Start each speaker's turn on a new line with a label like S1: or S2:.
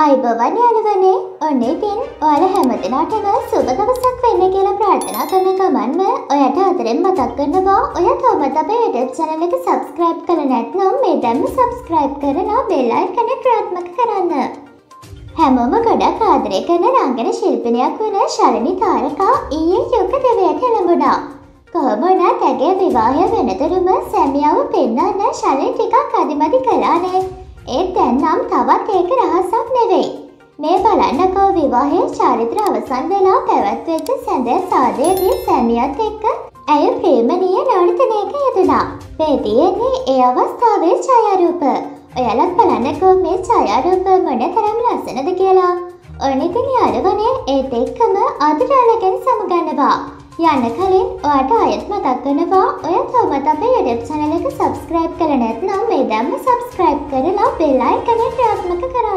S1: අයිබවන් යාළුවනේ ඔන්න ඉතින් ඔයාල හැමදිනාටම සුබ දවසක් වෙන්න කියලා ප්‍රාර්ථනා කරන ගමන්ම ඔයට අතරෙන් මතක් කරනවා ඔය තවමත් අපේ YouTube channel එක subscribe කළ නැත්නම් මේ දැම්ම subscribe කරලා bell icon එක ක්‍රියාත්මක කරන්න. හැමෝම ගොඩක් ආදරය කරන රංගන ශිල්පිනියක් වන ශරණි තාරකා ඊයේ යුග දෙවයට එළඹුණා. කොහොම වුණත් ඇගේ විවාහය වෙනතුරුම සැමියාව පෙන්වන්න ශරණි ටිකක් අදිමදි කළානේ. ඒත් දැන් නම් තවත් ඒක රහසක් නෙවෙයි. මේ බලන්නකෝ විවාහයේ චාරිත්‍ර අවසන් වෙලා පැවැත්වෙච්ච සැඳෑ සාදයේදී සැමියත් එක්ක ඇය ප්‍රේමණීය නර්තනයක යෙදුණා. මේ තියෙන්නේ ඒ අවස්ථාවේ ඡායාරූප. ඔයාලත් බලන්නකෝ මේ ඡායාරූප මොන තරම් ලස්සනද කියලා. ඔන්න ඉතින් යාළුවනේ ඒත් එක්කම අද ඔයාලගෙන් සමුගන්නවා. යන්න කලින් ඔයාට අයත් මතක් කරනවා ඔය තවමත් අපේ YouTube channel එක subscribe කරලා නැත්නම් මේ දැම්ම subscribe කරලා bell icon එක ක්‍රියාත්මක කරන්න.